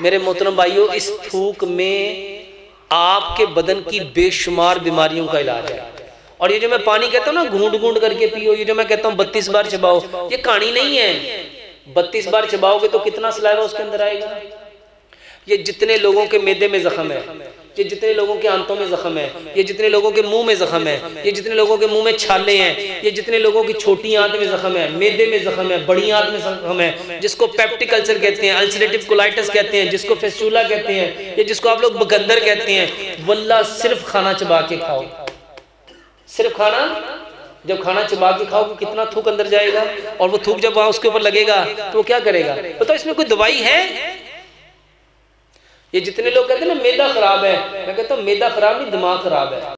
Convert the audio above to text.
मेरे मोहतरम भाइयों, इस थूक में आपके बदन की बेशुमार बीमारियों का इलाज है। और ये जो मैं पानी कहता हूँ ना घूंट घूंट करके पियो, ये जो मैं कहता हूँ, बत्तीस बार चबाओ, ये कहानी नहीं है। बत्तीस बार चबाओगे तो कितना सलाइवा उसके अंदर आएगा? ये जितने लोगों के मैदे में जख्म है, ये जितने लोगों के आंतों में जख्म है, ये जितने लोगों के मुँह में जख्म है, ये जितने लोगों के मुँह में छाले हैं, ये जितने लोगों की छोटी आंत में जख्म है, मैदे में जख्म है, बड़ी आंत में जख्म है, जिसको पेप्टिक अल्सर कहते हैं, अल्सरेटिव कोलाइटिस कहते हैं, जिसको फेस्टूला कहते हैं, ये जिसको आप लोग बगंदर कहते हैं, वल्ला सिर्फ़ खाना चबा के खाओ। सिर्फ़ खाना? जब खाना चबा के खाओ तो कितना थूक अंदर जाएगा और वो थूक जब वहाँ उसके ऊपर लगेगा तो वो क्या करेगा? तो इसमें कोई दवाई है? ये जितने लोग कहते हैं ना, मैदा खराब है। मैं कहता हूँ, मैदा खराब नहीं, दिमाग खराब है।